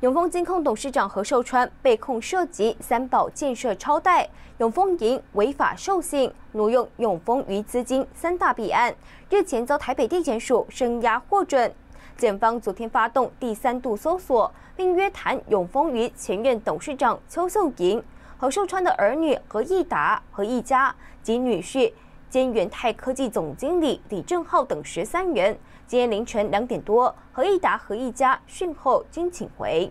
永丰金控董事长何寿川被控涉及三宝建设超贷、永丰银违法授信、挪用永丰余资金三大弊案，日前遭台北地检署声押获准。检方昨天发动第三度搜索，并约谈永丰余前任董事长邱秀莹、何寿川的儿女何义达、何义家及女婿兼元泰科技总经理李正浩等十三人。今天凌晨两点多，何益达、何益家讯后均请回。